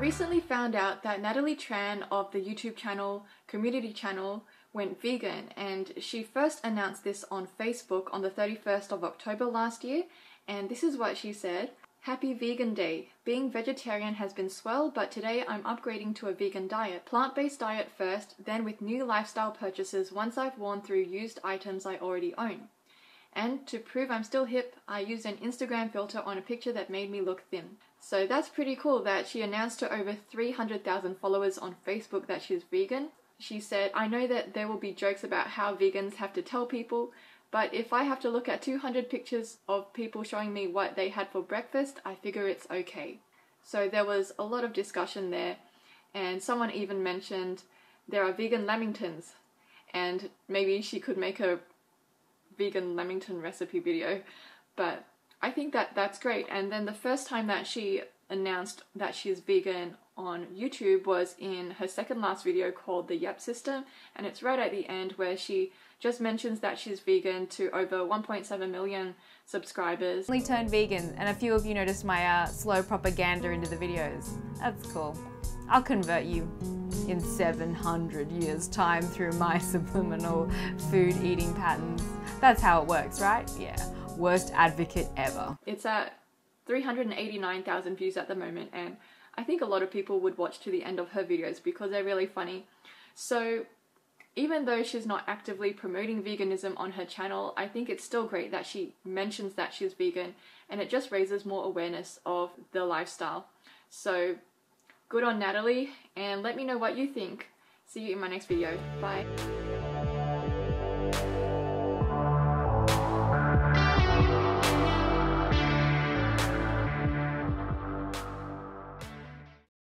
recently found out that Natalie Tran of the YouTube channel Community Channel went vegan and she first announced this on Facebook on the 31st of October last year and this is what she said. Happy Vegan Day. Being vegetarian has been swell, but today I'm upgrading to a vegan diet. Plant based diet first, then with new lifestyle purchases once I've worn through used items I already own. And to prove I'm still hip, I used an Instagram filter on a picture that made me look thin. So that's pretty cool that she announced to over 300,000 followers on Facebook that she's vegan. She said, I know that there will be jokes about how vegans have to tell people, but if I have to look at 200 pictures of people showing me what they had for breakfast, I figure it's okay. So there was a lot of discussion there, and someone even mentioned there are vegan lamingtons, and maybe she could make a vegan lamington recipe video. But I think that that's great. And then the first time that she announced that she's vegan on YouTube was in her second last video called The Yep System, and it's right at the end where she just mentions that she's vegan to over 1.7 million subscribers. Only turned vegan, and a few of you noticed my uh, slow propaganda into the videos. That's cool. I'll convert you in 700 years' time through my subliminal food eating patterns. That's how it works, right? Yeah. Worst advocate ever. It's at 389,000 views at the moment, and I think a lot of people would watch to the end of her videos because they're really funny. So, even though she's not actively promoting veganism on her channel, I think it's still great that she mentions that she's vegan and it just raises more awareness of the lifestyle. So, good on Natalie, and let me know what you think. See you in my next video. Bye.